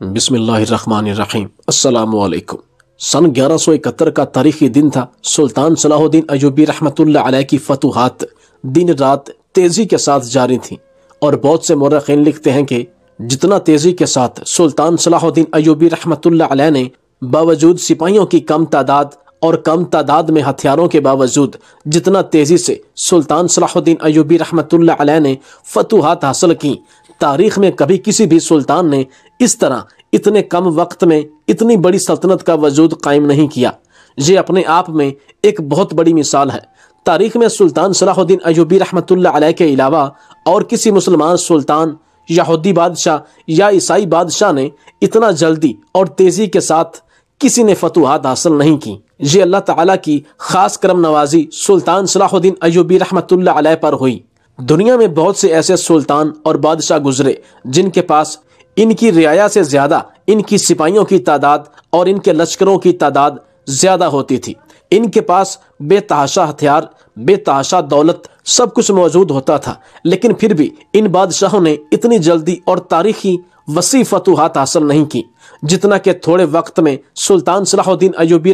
बिस्मिल्लाहिर्रहमानिर्रहीम। अस्सलाम वालेकुम सन 1171 का तारीखी दिन था। सुल्तान सलाहुद्दीन अयूबी रहमतुल्लाह की फतूहत दिन रात तेज़ी के साथ जारी थी। और बहुत से मौरखीन लिखते हैं कि जितना तेज़ी के साथ सुल्तान सलाहुद्दीन अयूबी रहमतुल्लाह ने बावजूद सिपाहियों की कम तादाद और कम तादाद में हथियारों के बावजूद जितना तेज़ी से सुल्तान सलाहुद्दीन अयूबी रहमतुल्लाह अलैह ने फतूहात हासिल की, तारीख में कभी किसी भी सुल्तान ने इस तरह इतने कम वक्त में इतनी बड़ी सल्तनत का वजूद कायम नहीं किया। ये अपने आप में एक बहुत बड़ी मिसाल है। तारीख में सुल्तान सलाहुद्दीन अयूबी रहमतुल्लाह अलैह के अलावा और किसी मुसलमान सुल्तान, यहूदी बादशाह या ईसाई बादशाह ने इतना जल्दी और तेज़ी के साथ किसी ने फतूहात हासिल नहीं की। ये अल्लाह ताला की खास करम नवाजी सुल्तान सलाहुद्दीन अयूबी रहमतुल्लाह पर हुई। दुनिया में बहुत से ऐसे सुल्तान और बादशाह गुजरे, जिनके पास इनकी रियाया से ज़्यादा, इनकी सिपाहियों की तादाद और इनके लश्करों की तादाद ज़्यादा होती थी। इनके पास बेतहाशा हथियार, बेतहाशा दौलत सब कुछ मौजूद होता था, लेकिन फिर भी इन बादशाहों ने इतनी जल्दी और तारीखी वसी फतूहत हासिल नहीं की, जितना के थोड़े वक्त में सुल्तान सलाहुद्दीन अयूबी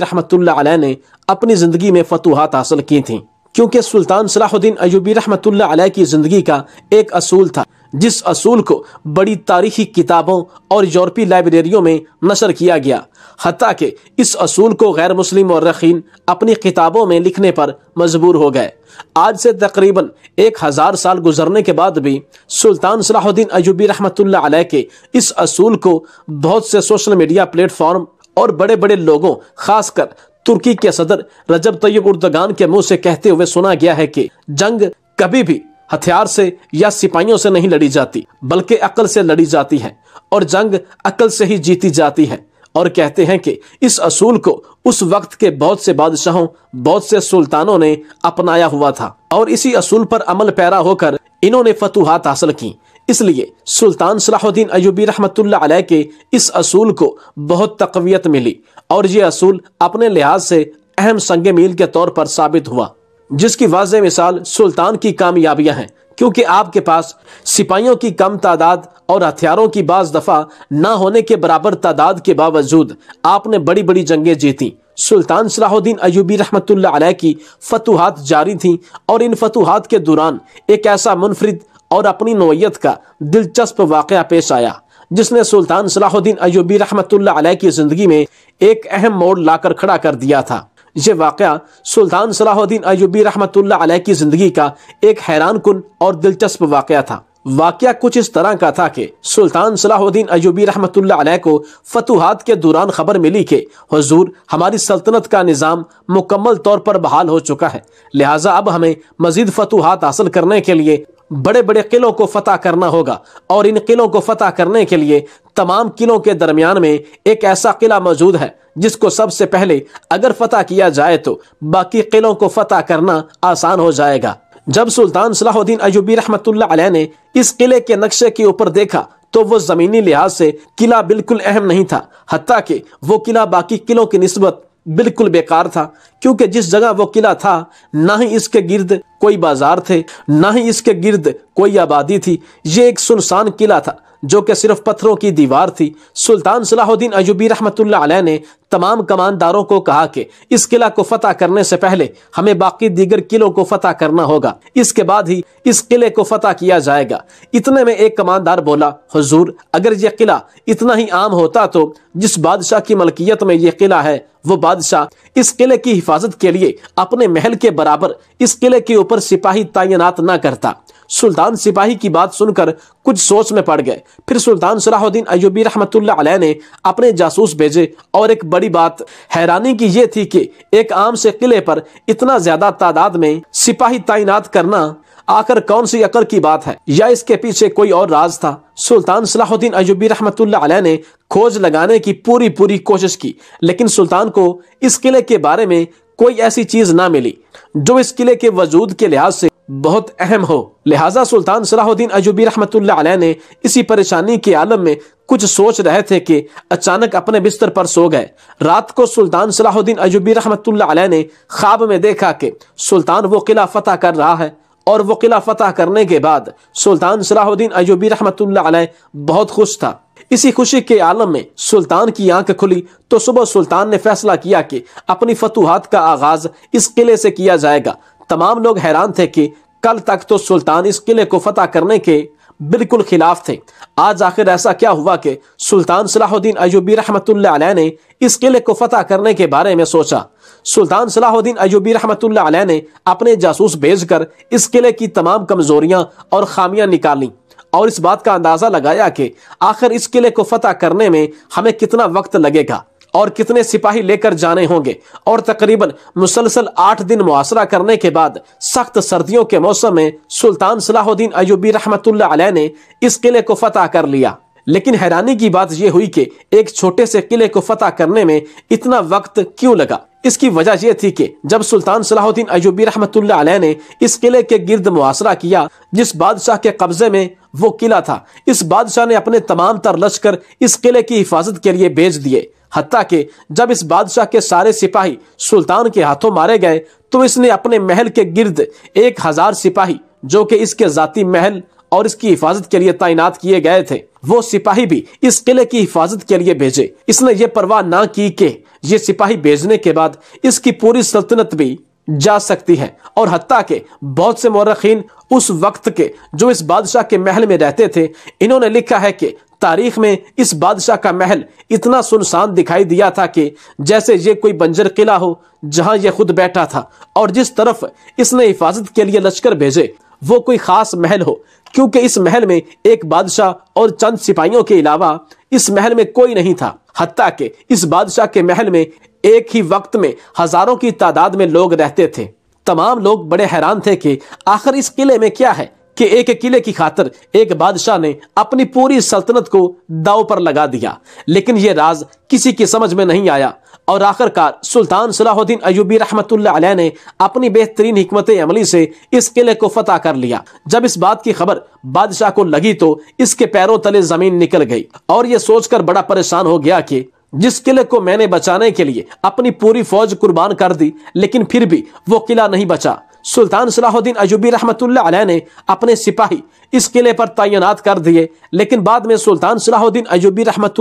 अलैह ने अपनी ज़िंदगी में फतूहत हासिल की थी। क्योंकि सुल्तान सलाहुद्दीन अयूबी रहमत की ज़िंदगी का एक असूल था। जिस असूल को बड़ी तारीखी किताबों और यूरोपीय लाइब्रेरियों में नशर किया गया हती कि इस असूल को गैर मुस्लिम और रखीन अपनी किताबों में लिखने पर मजबूर हो गए। आज से तकरीबन एक हज़ार साल गुजरने के बाद भी सुल्तान सलाहुद्दीन अयूबी अलैह के इस असूल को बहुत से सोशल मीडिया प्लेटफॉर्म और बड़े बड़े लोगों, खासकर तुर्की के सदर रजब तैयब उर्दगान के मुँह से कहते हुए सुना गया है कि जंग कभी भी हथियार से या सिपाहियों से नहीं लड़ी जाती, बल्कि अकल से लड़ी जाती है और जंग अकल से ही जीती जाती है। और कहते हैं कि इस असूल को उस वक्त के बहुत से बादशाहों, बहुत से सुल्तानों ने अपनाया हुआ था। और इसी असूल पर अमल पैरा होकर इन्होंने फतूहात हासिल की। इसलिए सुल्तान सलाहुद्दीन अयूबी रहमतुल्लाह अलैह के इस असूल को बहुत तकवीत मिली और ये असूल अपने लिहाज से अहम संग मील के तौर पर साबित हुआ। जिसकी वाज मिसाल सुल्तान की कामयाबियाँ हैं, क्योंकि आपके पास सिपाहियों की कम तादाद और हथियारों की बाज दफ़ा ना होने के बराबर तादाद के बावजूद आपने बड़ी बड़ी जंगें जीती। सुल्तान सलाहुद्दीन अयूबी अलैह की फतूहात जारी थी और इन फतूहात के दौरान एक ऐसा मुनफरद और अपनी नोयत का दिलचस्प वाक़ पेश आया, जिसने सुल्तान सलाहुद्दीन अयूबी अलैह की ज़िंदगी में एक अहम मोड़ लाकर खड़ा कर दिया था। ये वाक़ सुल्तान सलाहुद्दीन अयूबी अलैह की ज़िंदगी का एक हैरान कन और दिलचस्प वाक़ था। वाक़ कुछ इस तरह का था कि सुल्तान सलाहुद्दीन अयूबी अलैह को फतूहात के दौरान खबर मिली कि, हजूर, हमारी सल्तनत का निज़ाम मुकम्मल तौर पर बहाल हो चुका है। लिहाजा अब हमें मजीद फतूहात हासिल करने के लिए बड़े बड़े किलों को फतह करना होगा। और इन किलों को फतह करने के लिए तमाम किलों के दरमियान में एक ऐसा किला मौजूद है, जिसको सबसे पहले अगर फतह किया जाए तो बाकी किलों को फतह करना आसान हो जाएगा। जब सुल्तान सलाहुद्दीन अयूबी अलैह ने इस किले के नक्शे के ऊपर देखा तो वो जमीनी लिहाज से किला बिल्कुल अहम नहीं था हती कि वो किला बाकी किलों की नस्बत बिल्कुल बेकार था, क्योंकि जिस जगह वो किला था, ना ही इसके गिर्द कोई बाज़ार थे, ना ही इसके गिर्द कोई आबादी थी। ये एक सुनसान किला था। जो कि सिर्फ़ पत्थरों की दीवार थी। सुल्तान सलाहुद्दीन अयूबी रहमतुल्लाह ने तमाम कमानदारों को कहा कि इस किला को फतह करने से पहले हमें बाकी दीगर किलों को फतह करना होगा। इसके बाद ही इस किले को फतह किया जाएगा। इतने में एक कमानदार बोला, हुजूर, अगर यह किला इतना ही आम होता तो जिस बादशाह की मलकियत में यह किला है, वो बादशाह इस किले की हिफाजत के लिए अपने महल के बराबर इस किले के ऊपर सिपाही तैनात न करता। सुल्तान सिपाही की बात सुनकर कुछ सोच में पड़ गए। फिर सुल्तान सलाहुद्दीन अयूबी अलैह ने अपने जासूस भेजे और एक बड़ी बात हैरानी की यह थी कि एक आम से किले पर इतना ज़्यादा तादाद में सिपाही तैनात करना आखिर कौन सी अकल की बात है? या इसके पीछे कोई और राज था? सुल्तान सलाहुद्दीन अयूबी अलैह ने खोज लगाने की पूरी पूरी कोशिश की, लेकिन सुल्तान को इस किले के बारे में कोई ऐसी चीज़ ना मिली, जो इस किले के वजूद के लिहाज से बहुत अहम हो। लिहाजा सुल्तान सलाहुद्दीन अजूबी अलैह ने इसी परेशानी के आलम में कुछ सोच रहे थे कि अचानक अपने बिस्तर पर सो गए। रात को सुल्तान सलाहुद्दीन अजूबी अलैह ने ख्वाब में देखा कि सुल्तान वो किला फतह कर रहा है और वो किला फतह करने के बाद सुल्तान सलाहुद्दीन अजूबी अलैह बहुत खुश था। इसी खुशी के आलम में सुल्तान की आँख खुली तो सुबह सुल्तान ने फैसला किया कि अपनी फतूहात का आगाज़ इस किले से किया जाएगा। तमाम लोग हैरान थे कि कल तक तो सुल्तान इस किले को फतह करने के बिल्कुल खिलाफ थे। आज आखिर ऐसा क्या हुआ कि सुल्तान सलाहुद्दीन अयूबी रहमत ने इस किले को फतह करने के बारे में सोचा। सुल्तान सलाहुद्दीन अयूबी रहमत ने अपने जासूस भेजकर इस किले की तमाम कमजोरियाँ और खामियाँ निकाली और इस बात का अंदाज़ा लगाया कि आखिर इस किले को फतह करने में हमें कितना वक्त लगेगा। और कितने सिपाही लेकर जाने होंगे? और तकरीबन मुसलसल आठ दिन मुआसरा करने के बाद सख्त सर्दियों के मौसम में सुल्तान सलाहुद्दीन अयूबी रहमत ने इस किले को फतह कर लिया। लेकिन हैरानी की बात यह हुई कि एक छोटे से किले को फतह करने में इतना वक्त क्यों लगा? इसकी वजह यह थी कि जब सुल्तान सलाहुद्दीन अयूबी रहमत ने इस किले के गिर्द मुआसरा किया, जिस बादशाह के कब्जे में वो किला था, इस बादशाह ने अपने तमाम तर लश्कर इस किले की हिफाजत के लिए भेज दिए। हत्या के, जब इस बादशाह के सारे सिपाही सुल्तान के हाथों मारे गए तो इसने अपने महल के गिर्द एक हज़ार सिपाही, जो कि इसके जाती महल और इसकी हिफाजत के लिए तैनात किए गए थे, वो सिपाही भी इस किले की हिफाजत के लिए भेजे। इसने ये परवाह ना की कि ये सिपाही भेजने के बाद इसकी पूरी सल्तनत भी जा सकती है, और हत्या के बहुत से मौरखीन उस वक्त के, जो इस बादशाह के महल में रहते थे, इन्होंने लिखा है कि तारीख में इस बादशाह का महल इतना सुनसान दिखाई दिया था कि जैसे ये कोई बंजर किला हो जहाँ यह खुद बैठा था और जिस तरफ़ इसने हिफाजत के लिए लश्कर भेजे, वो कोई खास महल हो। क्योंकि इस महल में एक बादशाह और चंद सिपाहियों के अलावा इस महल में कोई नहीं था। हत्या के इस बादशाह के महल में एक ही वक्त में हज़ारों की तादाद में लोग रहते थे। तमाम लोग बड़े हैरान थे कि आखिर इस किले में क्या है? कि एक किले की खातर एक बादशाह ने अपनी पूरी सल्तनत को दाव पर लगा दिया। लेकिन यह राज किसी की समझ में नहीं आया और आखिरकार सुल्तान सलाहुद्दीन अयूबी रहमत ने अपनी बेहतरीन हिकमत अमली से इस किले को फतह कर लिया। जब इस बात की खबर बादशाह को लगी तो इसके पैरों तले ज़मीन निकल गई और यह सोचकर बड़ा परेशान हो गया कि जिस किले को मैंने बचाने के लिए अपनी पूरी फौज कुर्बान कर दी, लेकिन फिर भी वो किला नहीं बचा। सुल्तान सलाहुद्दीन अजूबी रहमत ने अपने सिपाही इस किले पर तैनात कर दिए। लेकिन बाद में सुल्तान सलाहुद्दीन अजूबी रहमत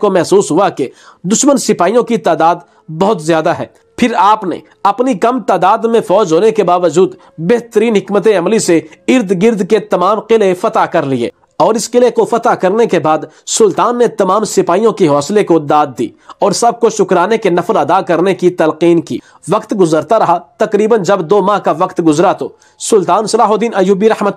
को महसूस हुआ कि दुश्मन सिपाहियों की तादाद बहुत ज़्यादा है। फिर आपने अपनी कम तादाद में फौज होने के बावजूद बेहतरीन हमत अमली से इर्द गिर्द के तमाम किले फतह कर लिए। और इस किले को फतह करने के बाद सुल्तान ने तमाम सिपाहियों की हौसले को दाद दी और सबको शुक्राने के नफर अदा करने की तलकीन की। वक्त गुजरता रहा, तकरीबन जब दो माह का वक्त गुजरा तो सुल्तान सलाहुद्दीन अयूबी रहमत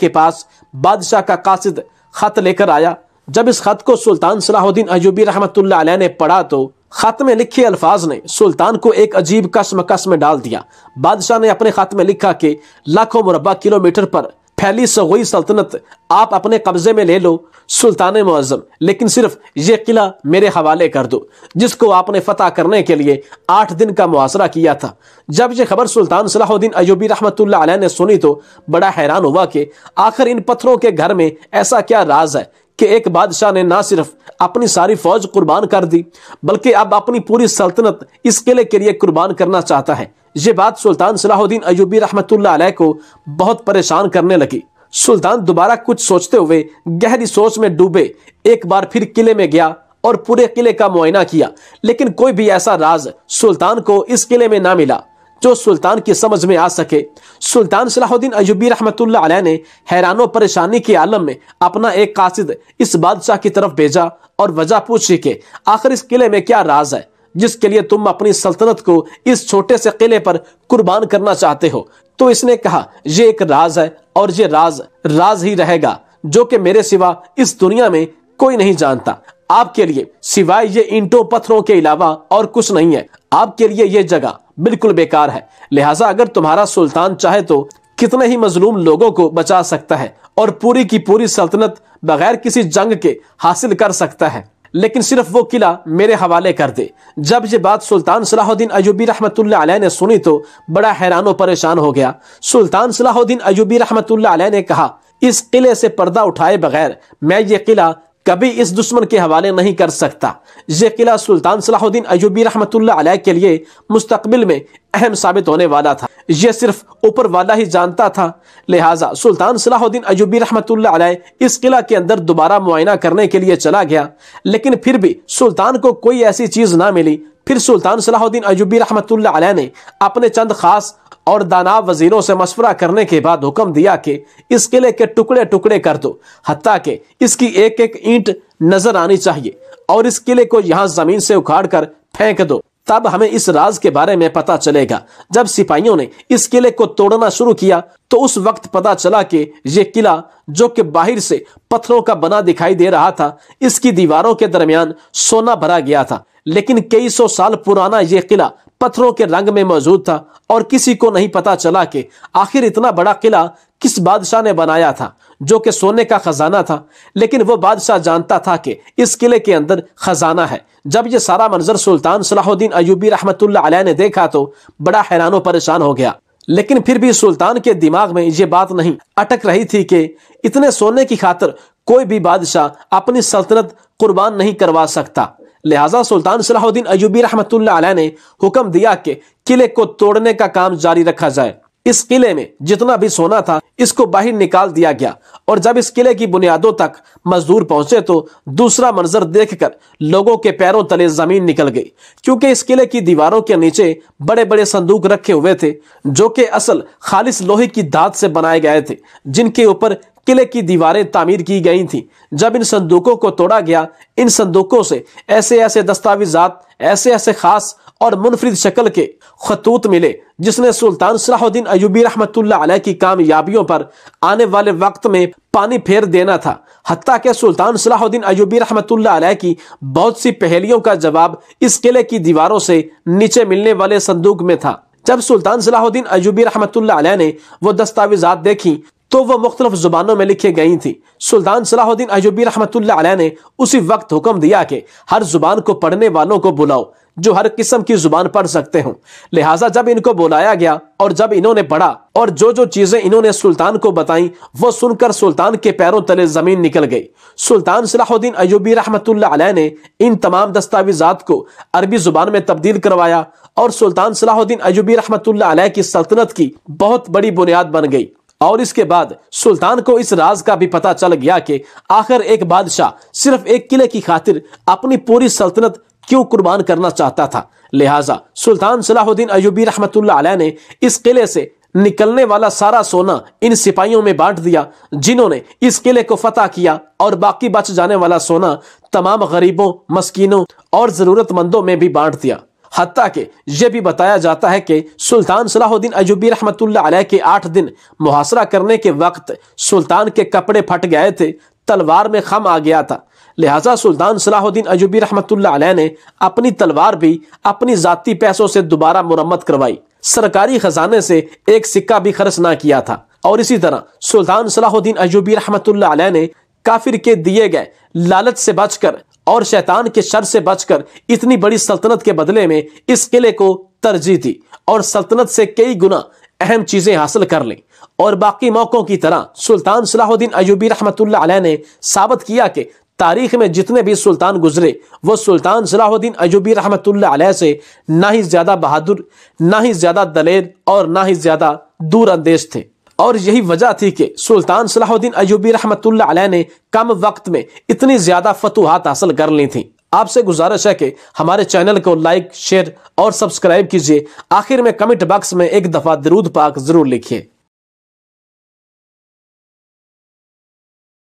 के पास बादशाह का कासिद खत लेकर आया। जब इस खत को सुल्तान सलाहुद्दीन अयूबी रहमत ने पढ़ा तो खत में लिखे अल्फाज ने सुल्तान को एक अजीब कसम कसम डाल दिया। बादशाह ने अपने खत में लिखा कि लाखों मुरबा किलोमीटर पर फैली सगोई सल्तनत आप अपने कब्जे में ले लो, सुल्तान मुआजम लेकिन सिर्फ़ ये किला मेरे हवाले कर दो, जिसको आपने फतह करने के लिए आठ दिन का मुआसरा किया था। जब ये खबर सुल्तान सलाहुद्दीन अयूबी रहमत ने सुनी तो बड़ा हैरान हुआ कि आखिर इन पत्थरों के घर में ऐसा क्या राज है कि एक बादशाह ने ना सिर्फ़ अपनी सारी फौज कुर्बान कर दी, बल्कि अब अपनी पूरी सल्तनत इस किले के लिए कुर्बान करना चाहता है। ये बात सुल्तान सलाहुद्दीन अयूबी रहमत को बहुत परेशान करने लगी। सुल्तान दोबारा कुछ सोचते हुए गहरी सोच में डूबे, एक बार फिर किले में गया और पूरे किले का मुआयना किया। लेकिन कोई भी ऐसा राज सुल्तान को इस किले में ना मिला, जो सुल्तान की समझ में आ सके। सुल्तान सलाहुद्दीन अयूबी रहमत ने हैरानों परेशानी के आलम में अपना एक कासिद इस बादशाह की तरफ़ भेजा और वजह पूछी के, आखिर इस किले में क्या राज है? जिसके लिए तुम अपनी सल्तनत को इस छोटे से किले पर कुर्बान करना चाहते हो। तो इसने कहा, ये एक राज है और ये राज राज ही रहेगा, जो कि मेरे सिवा इस दुनिया में कोई नहीं जानता। आपके लिए सिवाय ये ईंटों पत्थरों के अलावा और कुछ नहीं है। आपके लिए ये जगह बिल्कुल बेकार है। लिहाजा अगर तुम्हारा सुल्तान चाहे तो कितने ही मजलूम लोगों को बचा सकता है और पूरी की पूरी सल्तनत बगैर किसी जंग के हासिल कर सकता है। लेकिन सिर्फ़ वो किला मेरे हवाले कर दे। जब ये बात सुल्तान सलाहुद्दीन अयूबी रहमत ने सुनी तो बड़ा हैरान परेशान हो गया। सुल्तान सलाहुद्दीन अयूबी रहमत ने कहा, इस किले से पर्दा उठाए बगैर मैं ये किला कभी इस दुश्मन के हवाले नहीं कर सकता। यह किला सुल्तान सलाहुद्दीन अयूबी रहमत के लिए मुस्तकबिल में अहम साबित होने वाला था। यह सिर्फ़ ऊपर वाला ही जानता था। लिहाजा सुल्तान सलाहुद्दीन अयूबी रहमत इस किला के अंदर दोबारा मुआयना करने के लिए चला गया। लेकिन फिर भी सुल्तान को कोई ऐसी चीज़ ना मिली फिर सुल्तान सलाहुद्दीन अयूबी अलैह ने अपने चंद खास और दानाब वजीरों से मशवरा करने के बाद हुक्म दिया कि इस किले के टुकड़े टुकड़े कर दो हत्या के इसकी एक एक ईंट नज़र आनी चाहिए और इस किले को यहाँ ज़मीन से उखाड़ कर फेंक दो। तब हमें इस राज के बारे में पता चलेगा। जब सिपाहियों ने इस किले को तोड़ना शुरू किया तो उस वक्त पता चला कि यह किला जो कि बाहर से पत्थरों का बना दिखाई दे रहा था, इसकी दीवारों के दरमियान सोना भरा गया था। लेकिन कई सौ साल पुराना यह किला पत्थरों के रंग में मौजूद था और किसी को नहीं पता चला कि आखिर इतना बड़ा किला किस बादशाह ने बनाया था, जो कि सोने का खजाना था। लेकिन वो बादशाह जानता था कि इस किले के अंदर खजाना है। जब ये सारा मंजर सुल्तान सलाहुद्दीन अयूबी अलैह ने देखा तो बड़ा हैरानो परेशान हो गया। लेकिन फिर भी सुल्तान के दिमाग में ये बात नहीं, अटक रही थी कि इतने सोने की खातर कोई भी बादशाह अपनी सल्तनत कुर्बान नहीं करवा सकता। लिहाजा सुल्तान सलाहुद्दीन अयूबी अलैह ने हुक्म दिया कि किले को तोड़ने का काम जारी रखा जाए। इस किले में जितना भी सोना था, इसको बाहर निकाल दिया गया और जब इस किले की बुनियादों तक मजदूर पहुँचे तो दूसरा मंजर देखकर लोगों के पैरों तले ज़मीन निकल गई। क्योंकि इस किले की दीवारों के नीचे बड़े बड़े संदूक रखे हुए थे, जो कि असल खालिश लोहे की धात से बनाए गए थे, जिनके ऊपर किले की दीवारें तामीर की गई थी। जब इन संदूकों को तोड़ा गया, इन संदूकों से ऐसे ऐसे दस्तावेजात, ऐसे ऐसे खास और मुनफरद शक्ल के खतूत मिले, जिसने सुल्तान सलाहुद्दीन अयूबी रहमतुल्लाह की कामयाबियों पर आने वाले वक्त में पानी फेर देना था। हत्या के सुल्तान सलाहुद्दीन अयूबी रहमतुल्लाह की बहुत सी पहेलियों का जवाब इस किले की दीवारों से नीचे मिलने वाले संदूक में था। जब सुल्तान सलाहुद्दीन अयूबी रहमतुल्लाह ने वो दस्तावेजात देखी तो वह मुख्तलिफ़ जुबानों में लिखी गई थी। सुल्तान सलाहुद्दीन अयूबी अलैह ने उसी वक्त हुक्म दिया कि हर ज़ुबान को पढ़ने वालों को बुलाओ, जो हर किस्म की ज़ुबान पढ़ सकते हो। लिहाजा जब इनको बुलाया गया और जब इन्होंने पढ़ा और जो जो चीज़ें इन्होंने सुल्तान को बताई, वो सुनकर सुल्तान के पैरों तले ज़मीन निकल गई। सुल्तान सलाहुद्दीन अयूबी अलैह ने इन तमाम दस्तावेजात को अरबी ज़ुबान में तब्दील करवाया और सुल्तान सलाहुद्दीन अयूबी अलैह की सल्तनत की बहुत बड़ी बुनियाद बन गई। और इसके बाद सुल्तान को इस राज का भी पता चल गया कि आखिर एक बादशाह सिर्फ़ एक किले की खातिर अपनी पूरी सल्तनत क्यों कुर्बान करना चाहता था। लिहाजा सुल्तान सलाहुद्दीन अयूबी अलैह ने इस किले से निकलने वाला सारा सोना इन सिपाहियों में बांट दिया, जिन्होंने इस किले को फतह किया और बाकी बच जाने वाला सोना तमाम गरीबों, मस्किनों और जरूरतमंदों में भी बांट दिया। हत्या के। यह भी बताया जाता है कि सुल्तान सलाहुद्दीन अयूबी रहमतुल्लाह के आठ दिन मुहासरा करने के वक्त सुल्तान के कपड़े फट गए थे, तलवार में खम आ गया था। लिहाजा सुल्तान सलाहुद्दीन अयूबी रहमतुल्लाह ने अपनी तलवार भी अपनी जाती पैसों से दोबारा मुरम्मत करवाई। सरकारी खजाने से एक सिक्का भी खर्च ना किया था। और इसी तरह सुल्तान सलाहुद्दीन अयूबी रहमतुल्लाह ने काफिर के दिए गए लालच से बचकर और शैतान के शर से बचकर इतनी बड़ी सल्तनत के बदले में इस किले को तरजीह दी और सल्तनत से कई गुना अहम चीज़ें हासिल कर ली। और बाकी मौकों की तरह सुल्तान सलाहुद्दीन अयूबी अलैह ने साबित किया कि तारीख में जितने भी सुल्तान गुजरे, वो सुल्तान सलाहुद्दीन अयूबी रहमतुल्लाह से ना ही ज़्यादा बहादुर, ना ही ज़्यादा दलेर और ना ही ज़्यादा दूर अंदेश थे। और यही वजह थी कि सुल्तान सलाहुद्दीन अयूबी रहमत ने कम वक्त में इतनी ज़्यादा फतुहात हासिल कर ली थी। आपसे गुजारिश है कि हमारे चैनल को लाइक, शेयर और सब्सक्राइब कीजिए। आखिर में कमेंट बॉक्स में एक दफ़ा दरूद पाक ज़रूर लिखिए।